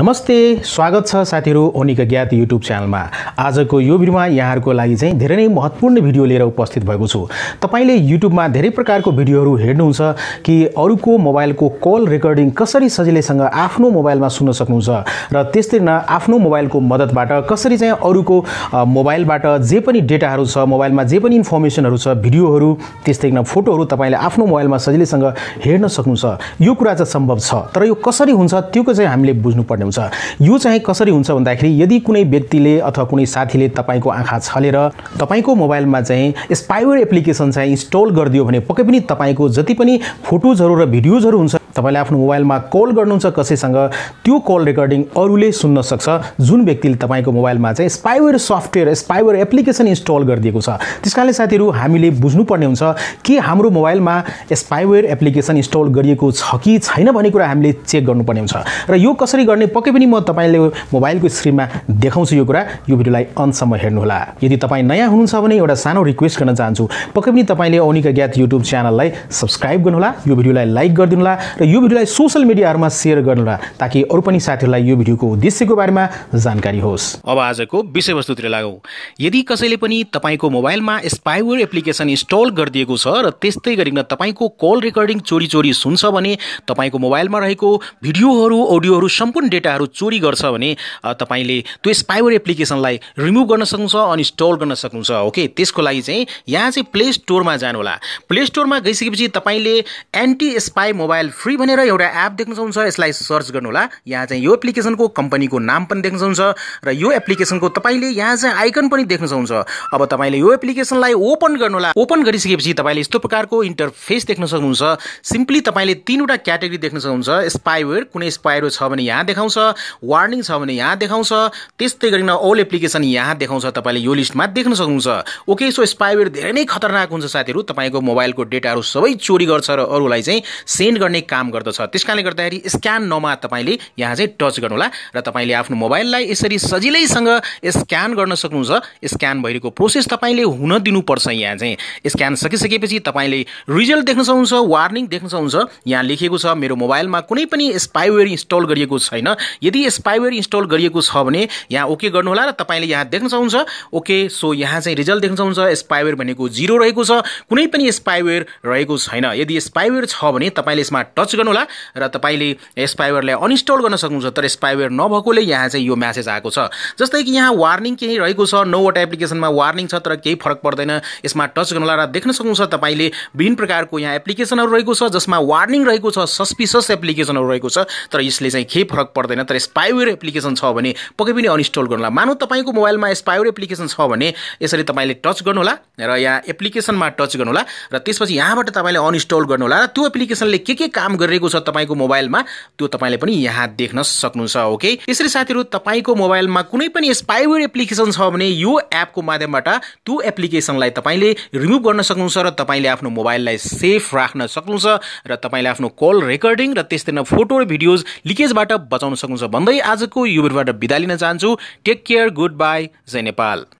नमस्ते स्वागत छ साथीहरू ओनिका ज्ञात युट्युब च्यानलमा। आजको यो भिडियोमा यहाँहरूको लागि चाहिँ धेरै नै महत्त्वपूर्ण भिडियो लिएर उपस्थित भएको छु। तपाईँले युट्युबमा धेरै प्रकारको भिडियोहरू हेर्नुहुन्छ कि अरूको मोबाइलको कल रेकर्डिङ कसरी सजिलैसँग आफ्नो मोबाइलमा सुन्न सक्नुहुन्छ र त्यस्तै न आफ्नो मोबाइलको मद्दतबाट कसरी चाहिँ अरूको मोबाइलबाट जे पनि डेटाहरू छ मोबाइलमा जे पनि इन्फर्मेसनहरू छ भिडियोहरू त्यस्तै न फोटोहरू तपाईँले आफ्नो मोबाइलमा सजिलैसँग हेर्न सक्नुहुन्छ। यो कुरा चाहिँ सम्भव छ। तर यो कसरी हुन्छ त्यो चाहिँ हामीले बुझ्नुपर्ने हुन्छ। यो चाहिँ कसरी हुन्छ भन्दाखेरि यदि कुनै व्यक्तिले अथवा कुनै साथीले तपाईँको आँखा छलेर तपाईँको मोबाइलमा चाहिँ स्पाइवेयर एप्लिकेसन चाहिँ इन्स्टल गरिदियो भने पक्कै पनि तपाईँको जति पनि फोटोजहरू र भिडियोजहरू हुन्छ तपाईँले आफ्नो मोबाइलमा कल गर्नुहुन्छ कसैसँग त्यो कल रेकर्डिङ अरूले सुन्न सक्छ। जुन व्यक्तिले तपाईँको मोबाइलमा चाहिँ spyware software spyware application install गरिदिएको छ त्यस कारणले साथीहरू हामीले बुझ्नुपर्ने हुन्छ कि हाम्रो मोबाइलमा स्पाइवेयर एप्लिकेसन इन्स्टल गरिएको छ कि छैन भन्ने कुरा हामीले चेक गर्नुपर्ने हुन्छ। र यो कसरी गर्ने पक्कै पनि म तपाईँले मोबाइलको स्क्रिनमा देखाउँछु यो कुरा। यो भिडियोलाई अन्तसम्म हेर्नुहोला। यदि तपाईँ नयाँ हुनुहुन्छ भने एउटा सानो रिक्वेस्ट गर्न चाहन्छु पक्कै पनि तपाईँले औनिका ज्ञात युट्युब च्यानललाई सब्सक्राइब गर्नुहोला। यो भिडियोलाई लाइक गरिदिनुहोला। र यो भिडियोलाई सोसियल मिडियाहरूमा सेयर गर्नुहोला ताकि अरू पनि साथीहरूलाई यो भिडियोको उद्देश्यको बारेमा जानकारी होस्। अब आजको विषयवस्तुतिर लागौँ। यदि कसैले पनि तपाईँको मोबाइलमा स्पाइवेयर एप्लिकेसन इन्स्टल गरिदिएको छ र त्यस्तै गरिकन तपाईँको कल रेकर्डिङ चोरी चोरी सुन्छ भने तपाईँको मोबाइलमा रहेको भिडियोहरू अडियोहरू सम्पूर्ण डेटाहरू चोरी गर्छ भने तपाईँले त्यो स्पाइवेयर एप्लिकेसनलाई रिमुभ गर्न सक्नुहुन्छ अनइन्स्टल गर्न सक्नुहुन्छ ओके? त्यसको लागि चाहिँ यहाँ चाहिँ प्ले स्टोरमा जानुहोला। प्ले स्टोरमा गइसकेपछि तपाईँले एन्टी स्पाई मोबाइल फ्री भनेर एउटा एप देख्न सक्नुहुन्छ यसलाई सर्च गर्नुहोला। यहाँ चाहिँ यो एप्लिकेसनको कम्पनीको नाम पनि देख्न सक्नुहुन्छ र यो एप्लिकेसनको तपाईँले यहाँ चाहिँ आइकन पनि देख्न सक्नुहुन्छ अब तपाईँले यो एप्लिकेसनलाई ओपन गर्नुहोला। ओपन गरिसकेपछि तपाईँले यस्तो प्रकारको इन्टरफेस देख्न सक्नुहुन्छ। सिम्पली तपाईँले तिनवटा क्याटेगोरी देख्न सक्नुहुन्छ। स्पाइवेयर कुनै स्पाइवेयर छ भने यहाँ देखाउँछ। वार्निङ छ भने यहाँ देखाउँछ। त्यस्तै गरिकन ओल एप्लिकेसन यहाँ देखाउँछ। तपाईँले यो लिस्टमा देख्न सक्नुहुन्छ। ओके सो स्पाइवेयर धेरै नै खतरनाक हुन्छ साथीहरू। तपाईँको मोबाइलको डेटाहरू सबै चोरी गर्छ र अरूलाई चाहिँ सेन्ड गर्ने काम गर्दछ। त्यस कारणले गर्दाखेरि स्क्यान नमा तपाईँले यहाँ चाहिँ टच गर्नुहोला र तपाईँले आफ्नो मोबाइललाई यसरी सजिलैसँग स्क्यान गर्न सक्नुहुन्छ। स्क्यान भइरहेको प्रोसेस तपाईँले हुन दिनुपर्छ यहाँ चाहिँ। स्क्यान सकिसकेपछि तपाईँले रिजल्ट देख्न सक्नुहुन्छ वार्निङ देख्न सक्नुहुन्छ। यहाँ लेखिएको छ मेरो मोबाइलमा कुनै पनि स्पाइवेयर इन्स्टल गरिएको छैन। यदि स्पाइवेयर इन्स्टल गरिएको छ भने यहाँ ओके गर्नुहोला र तपाईँले यहाँ देख्न सक्नुहुन्छ। ओके सो यहाँ चाहिँ रिजल्ट देख्न सक्नुहुन्छ। स्पाइवेयर भनेको जिरो रहेको छ। कुनै पनि स्पाइवेयर रहेको छैन। यदि स्पाइवेयर छ भने तपाईँले यसमा टच गर्नुहोला र तपाईँले स्पाइवेयरलाई अनइन्स्टल गर्न सक्नुहुन्छ तर स्पाइवेयर नभएकोले यहाँ चाहिँ यो म्यासेज आएको छ। जस्तै कि यहाँ वार्निङ केही रहेको छ नौवटा एप्लिकेसनमा वार्निङ छ तर केही फरक पर्दैन। यसमा टच गर्नुहोला र देख्न सक्नुहुन्छ तपाईँले विभिन्न प्रकारको यहाँ एप्लिकेसनहरू रहेको छ जसमा वार्निङ रहेको छ सस्पिसस एप्लिकेसनहरू रहेको छ तर यसले चाहिँ केही फरक पर्दैन। तर स्पाइवेयर एप्लिकेसन छ भने पक्कै पनि अनइन्स्टल गर्नुहोला। मानौ तपाईँको मोबाइलमा स्पाइवेयर एप्लिकेसन छ भने यसरी तपाईँले टच गर्नुहोला र यहाँ एप्लिकेसनमा टच गर्नुहोला र त्यसपछि यहाँबाट तपाईँले अनइन्स्टल गर्नुहोला र त्यो एप्लिकेसनले के के काम गरिरहेको छ तपाईँको मोबाइलमा त्यो तपाईँले पनि यहाँ देख्न सक्नुहुन्छ ओके? यसरी साथीहरू तपाईँको मोबाइलमा कुनै पनि स्पाइवेयर एप्लिकेसन छ भने यो एपको माध्यमबाट त्यो एप्लिकेसनलाई तपाईँले रिमुभ गर्न सक्नुहुन्छ र तपाईँले आफ्नो मोबाइललाई सेफ राख्न सक्नुहुन्छ र तपाईँले आफ्नो कल रेकर्डिङ र त्यस्तै न फोटो र भिडियोज लिकेजबाट बचाउन सक्नुहुन्छ। भन्दै आजको यो बिदा लिन चाहन्छु। टेक केयर गुड बाई जय नेपाल।